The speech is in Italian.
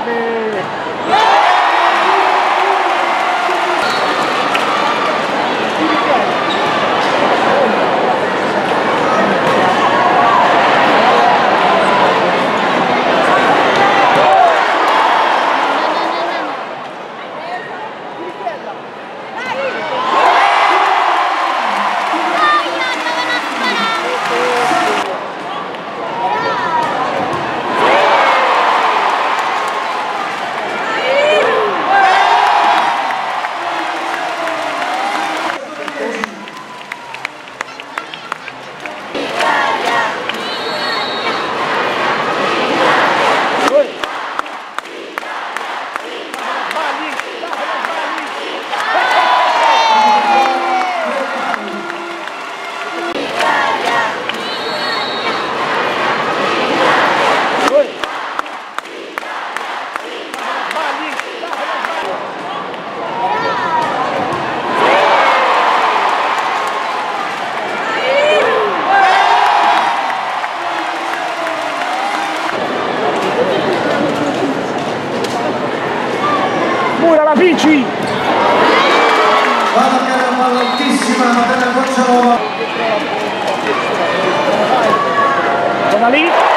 ブ Mura la vinci! Va a toccare la palla altissima della Conciolova. Sono lì!